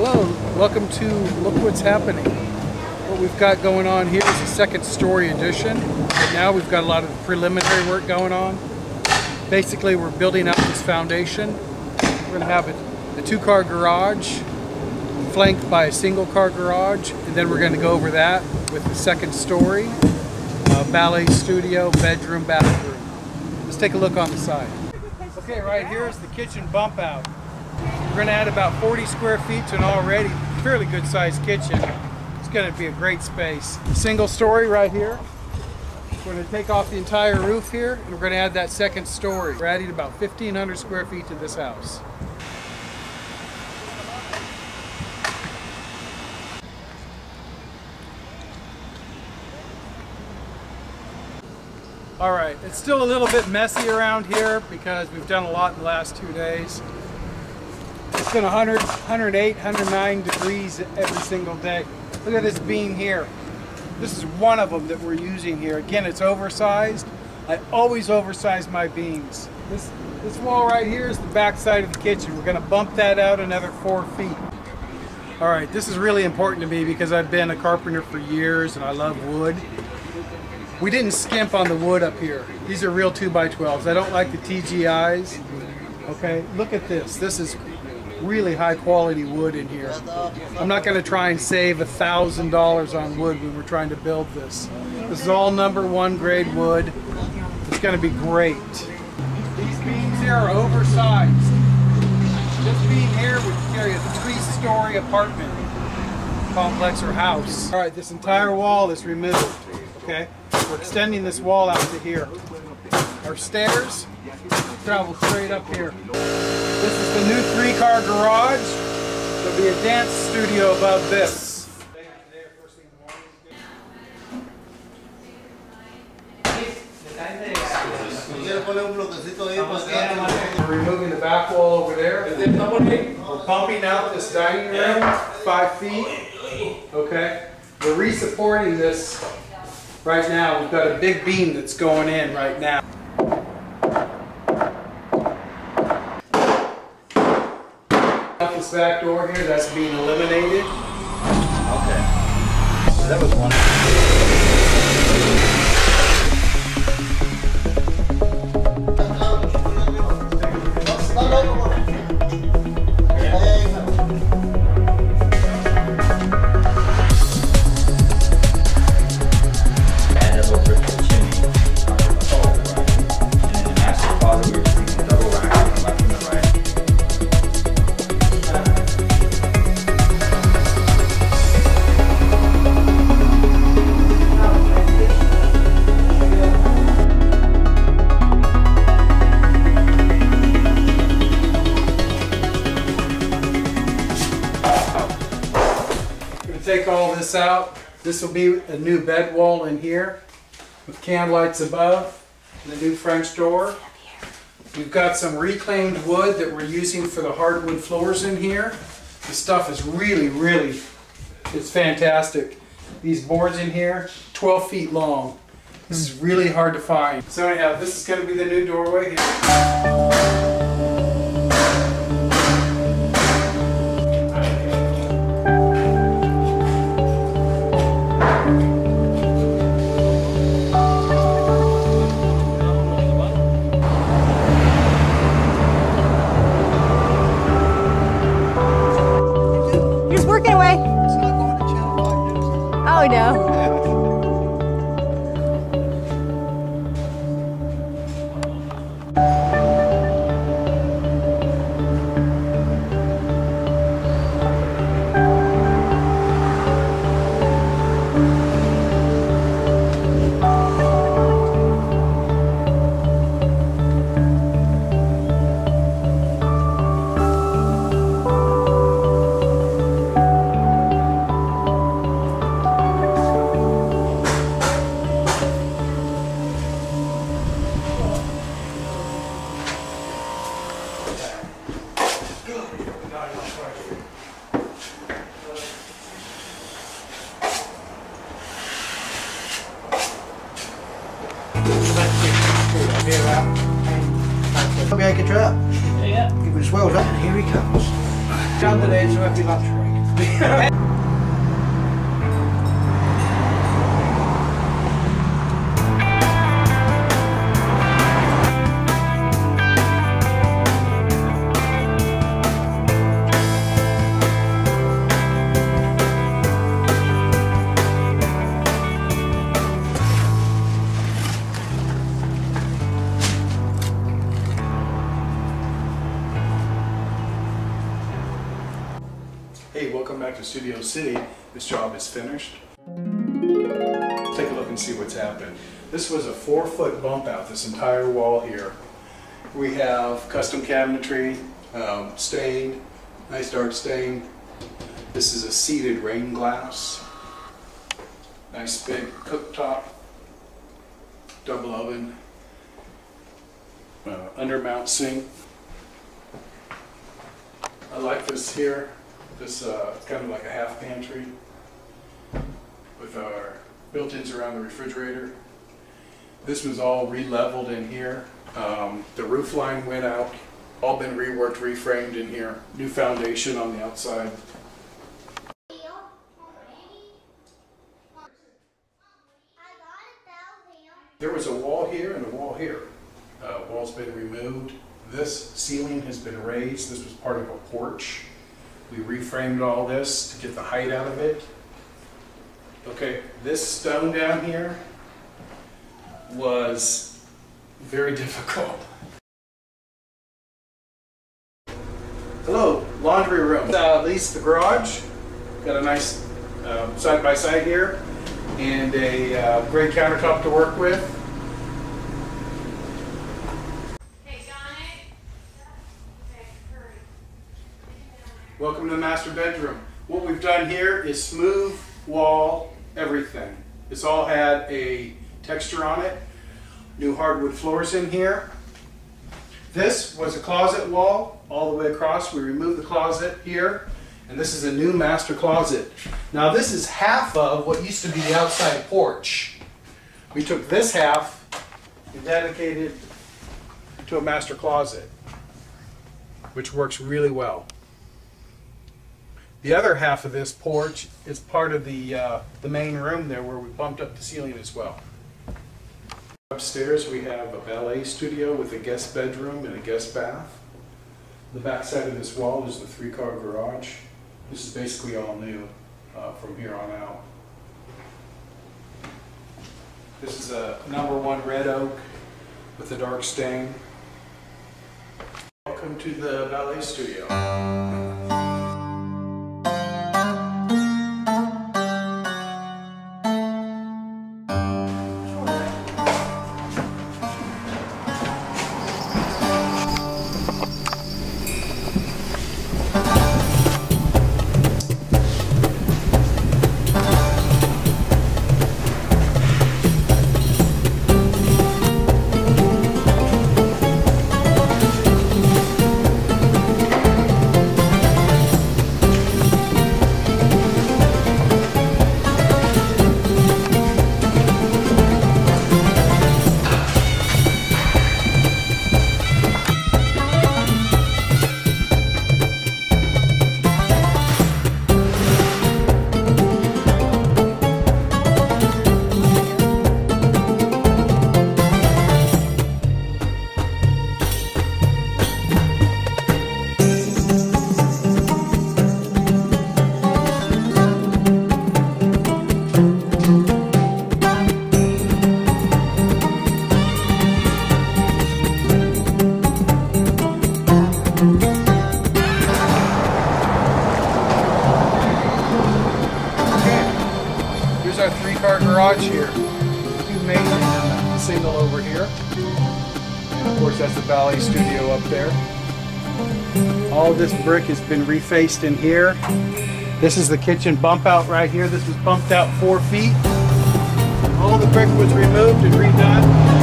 Hello, welcome to Look What's Happening. What we've got going on here is a second story addition. Right now we've got a lot of preliminary work going on. Basically we're building up this foundation. We're going to have a, two-car garage flanked by a single-car garage and then we're going to go over that with the second story, uh, ballet studio, bedroom, bathroom. Let's take a look on the side. Okay, right here is the kitchen bump out. We're to add about 40 square feet to an already fairly good sized kitchen. It's to be a great space. Single story right here. We're to take off the entire roof here and we're to add that second story. We're adding about 1,500 square feet to this house. All right, it's still a little bit messy around here because we've done a lot in the last two days. It's been 100, 108, 109 degrees every single day. Look at this beam here. This is one of them that we're using here. Again, it's oversized. I always oversize my beams. This, this wall right here is the back side of the kitchen. We're gonna bump that out another four feet. All right, this is really important to me because I've been a carpenter for years and I love wood. We didn't skimp on the wood up here. These are real 2x12s. I don't like the TJIs. Okay, look at this. This is really high quality wood in here. I'm not going to try and save a thousand dollars on wood when we're trying to build this. This is all number one grade wood. It's going to be great. These beams here are oversized. This beam here would carry a three-story apartment complex or house. All right, this entire wall is removed. Okay. We're extending this wall out to here. Our stairs travel straight up here. This is the new three-car garage. There'll be a dance studio above this. We're removing the back wall over there. We're pumping out this dining room five feet. Okay. We're resupporting this right now. We've got a big beam that's going in right now. Out this back door here, that's being eliminated. Okay. That was one. This out. This will be a new bed wall in here with can lights above, the new French door. We've got some reclaimed wood that we're using for the hardwood floors in here. The stuff is really, really, it's fantastic. These boards in here, 12 feet long. This is really hard to find. So anyhow, this is gonna be the new doorway here. Oh no. Interrupt your lunch break. Back to Studio City. This job is finished. Take a look and see what's happened. This was a four foot bump out, this entire wall here. We have custom cabinetry, um, stained, nice dark stain. This is a seeded rain glass. Nice big cooktop, double oven, uh, undermount sink. I like this here. This uh, kind of like a half pantry with our built-ins around the refrigerator. This was all re-leveled in here. Um, the roof line went out, all been reworked, reframed in here. New foundation on the outside. There was a wall here and a wall here. Uh, wall's been removed. This ceiling has been raised. This was part of a porch. We reframed all this to get the height out of it. Okay, this stone down here was very difficult. Hello, laundry room. Uh, least the garage. Got a nice uh, side by side here and a uh, great countertop to work with. Welcome to the master bedroom. What we've done here is smooth wall everything. It's all had a texture on it. New hardwood floors in here. This was a closet wall all the way across. We removed the closet here. And this is a new master closet. Now this is half of what used to be the outside porch. We took this half and dedicated to a master closet, which works really well. The other half of this porch is part of the, uh, the main room there where we bumped up the ceiling as well. Upstairs we have a ballet studio with a guest bedroom and a guest bath. The back side of this wall is the three-car garage. This is basically all new uh, from here on out. This is a number one red oak with a dark stain. Welcome to the ballet studio. The ballet studio up there. All this brick has been refaced in here. This is the kitchen bump out right here. This was bumped out four feet. All the brick was removed and redone.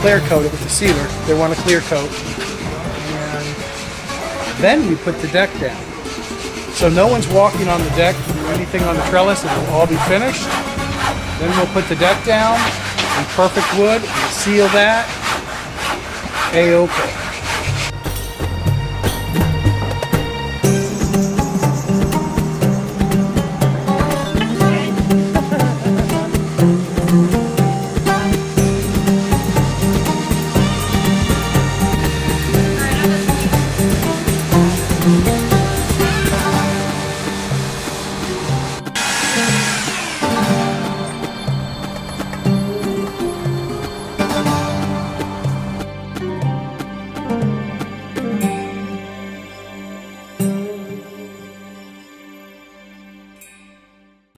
clear coat it with the sealer. They want a clear coat. Then we put the deck down. So no one's walking on the deck or anything on the trellis. It will all be finished. Then we'll put the deck down in perfect wood and seal that. A-okay.